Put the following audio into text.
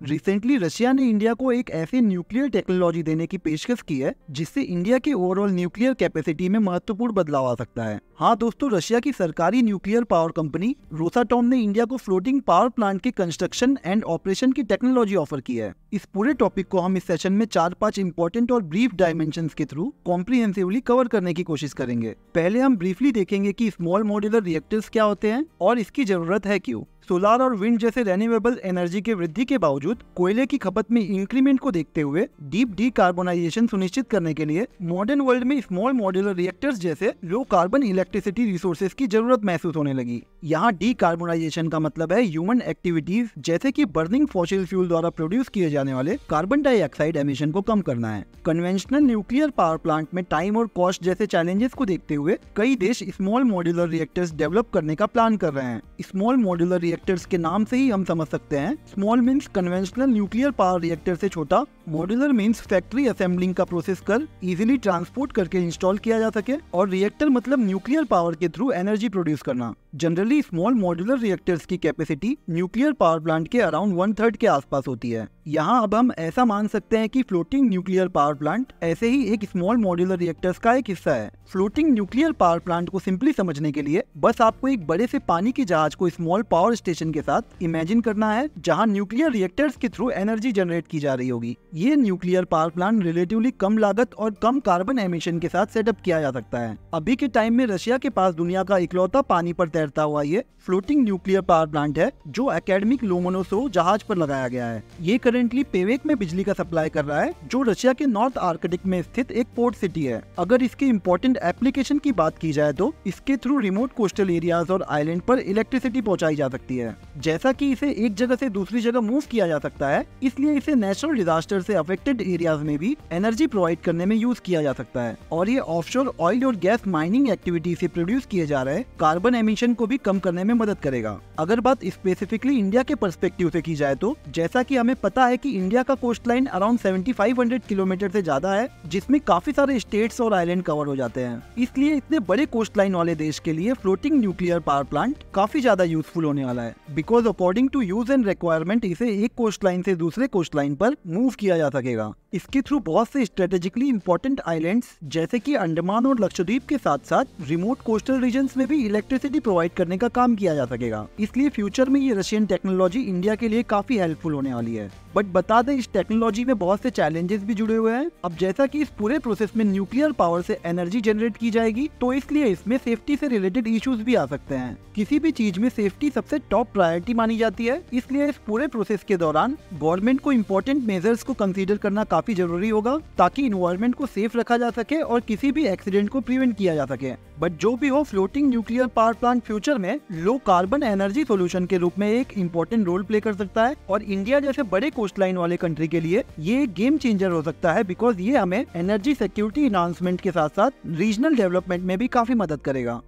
Recently Russia ने India को एक ऐसी न्यूक्लियर टेक्नोलॉजी देने की पेशकश की है, जिससे इंडिया की ओवरऑल न्यूक्लियर कैपेसिटी में महत्वपूर्ण बदलाव आ सकता है। हाँ दोस्तों रशिया की सरकारी न्यूक्लियर पावर कंपनी रोसाटॉम ने इंडिया को फ्लोटिंग पावर प्लांट के कंस्ट्रक्शन एंड ऑपरेशन की टेक्नोलॉजी ऑफ़र की है। इस पूरे टॉपिक को हम इस सेशन में चार पाँच इंपॉर्टेंट और ब्रीफ डायमेंशन के थ्रू कॉम्प्रीहेंसिवली कवर करने की कोशिश करेंगे। पहले हम ब्रीफली देखेंगे की स्मॉल मॉड्यूलर रिएक्टर्स क्या होते हैं और इसकी ज़रूरत है क्यों। सोलार और विंड जैसे रेन्यूएबल एनर्जी के वृद्धि के बावजूद कोयले की खपत में इंक्रीमेंट को देखते हुए डीप डी कार्बोनाइजेशन सुनिश्चित करने के लिए मॉडर्न वर्ल्ड में स्मॉल मॉड्यूलर रिएक्टर्स जैसे लो कार्बन इलेक्ट्रिसिटी रिसोर्सेज की ज़रूरत महसूस होने लगी। यहाँ डीकार्बोनाइजेशन का मतलब है ह्यूमन एक्टिविटीज़ जैसे कि बर्निंग फॉसिल फ्यूल द्वारा प्रोड्यूस किए जाने वाले कार्बन डाइऑक्साइड एमिशन को कम करना है। कन्वेंशनल न्यूक्लियर पावर प्लांट में टाइम और कॉस्ट जैसे चैलेंजेस को देखते हुए कई देश स्मॉल मॉड्यूलर रिएक्टर्स डेवलप करने का प्लान कर रहे हैं। स्मॉल मॉड्यूलर रिएक्टर्स के नाम से ही हम समझ सकते हैं। Small means conventional nuclear power reactor से छोटा मॉड्यूलर मीन्स फैक्ट्री असेंबलिंग का प्रोसेस कर इजिली ट्रांसपोर्ट करके इंस्टॉल किया जा सके। और रिएक्टर मतलब न्यूक्लियर पावर के थ्रू एनर्जी प्रोड्यूस करना। जनरली स्मॉल मॉड्यूलर रिएक्टर्स की कैपेसिटी न्यूक्लियर पावर प्लांट के अराउंड वन थर्ड के आसपास होती है। यहाँ अब हम ऐसा मान सकते हैं कि फ्लोटिंग न्यूक्लियर पावर प्लांट ऐसे ही एक स्मॉल मॉड्यूलर रिएक्टर्स का एक हिस्सा है। फ्लोटिंग न्यूक्लियर पावर प्लांट को सिंपली समझने के लिए बस आपको एक बड़े से पानी की जहाज़ को स्मॉल पावर स्टेशन के साथ इमेजिन करना है, जहाँ न्यूक्लियर रिएक्टर्स के थ्रू एनर्जी जनरेट की जा रही होगी। ये न्यूक्लियर पावर प्लांट रिलेटिवली कम लागत और कम कार्बन एमिशन के साथ सेटअप किया जा सकता है। अभी के टाइम में रशिया के पास दुनिया का इकलौता पानी पर तैरता हुआ ये फ्लोटिंग न्यूक्लियर पावर प्लांट है, जो अकेडमिक लोमोनोसो जहाज़ पर लगाया गया है। ये करेंटली पेवेक में बिजली का सप्लाई कर रहा है, जो रशिया के नॉर्थ आर्कटिक में स्थित एक पोर्ट सिटी है। अगर इसके इम्पोर्टेंट एप्लीकेशन की बात की जाए तो इसके थ्रू रिमोट कोस्टल एरियाज़ और आइलैंड पर इलेक्ट्रिसिटी पहुंचाई जा सकती है। जैसा कि इसे एक जगह से दूसरी जगह मूव किया जा सकता है, इसलिए इसे नेचुरल डिजास्टर से अफेक्टेड एरियाज़ में भी एनर्जी प्रोवाइड करने में यूज़ किया जा सकता है। और ये ऑफशोर ऑयल और गैस माइनिंग एक्टिविटी से प्रोड्यूस किए जा रहे कार्बन एमिशन को भी कम करने में मदद करेगा। अगर बात स्पेसिफिकली इंडिया के परस्पेक्टिव से की जाए तो जैसा कि हमें पता है कि इंडिया का कोस्ट लाइन अराउंड 7500 किलोमीटर से ज़्यादा है, जिसमें काफ़ी सारे स्टेट्स और आइलैंड कवर हो जाते हैं। इसलिए इतने बड़े कोस्ट लाइन वाले देश के लिए फ्लोटिंग न्यूक्लियर पावर प्लांट काफ़ी ज़्यादा यूजफुल होने वाला है because according to use and requirement इसे एक कोस्ट लाइन से दूसरे कोस्ट लाइन पर मूव किया जा सकेगा। इसके थ्रू बहुत से स्ट्रेटेजिकली इंपॉर्टेंट आइलैंड्स जैसे कि अंडमान और लक्षद्वीप के साथ साथ रिमोट कोस्टल रीजन में भी इलेक्ट्रिसिटी प्रोवाइड करने का काम किया जा सकेगा। इसलिए फ्यूचर में ये रशियन टेक्नोलॉजी इंडिया के लिए काफ़ी हेल्पफुल होने वाली है। बट बता दें, इस टेक्नोलॉजी में बहुत से चैलेंजेस भी जुड़े हुए हैं। अब जैसा कि इस पूरे प्रोसेस में न्यूक्लियर पावर से एनर्जी जनरेट की जाएगी तो इसलिए इसमें सेफ्टी से रिलेटेड इश्यूज़ भी आ सकते हैं। किसी भी चीज़ में सेफ्टी सबसे टॉप प्रायोरिटी मानी जाती है। इसलिए इस पूरे प्रोसेस के दौरान गवर्नमेंट को इम्पोर्टेंट मेजर्स को कंसिडर करना काफ़ी ज़रूरी होगा ताकि इन्वायरमेंट को सेफ़ रखा जा सके और किसी भी एक्सीडेंट को प्रिवेंट किया जा सके। बट जो भी हो floating nuclear power plant future में लो कार्बन एनर्जी सोल्यूशन के रूप में एक इम्पोर्टेंट रोल प्ले कर सकता है। और इंडिया जैसे बड़े कोस्ट लाइन वाले कंट्री के लिए ये एक गेम चेंजर हो सकता है बिकॉज़ ये हमें एनर्जी सिक्योरिटी इनाउंसमेंट के साथ साथ रीजनल डेवलपमेंट में भी काफ़ी मदद करेगा।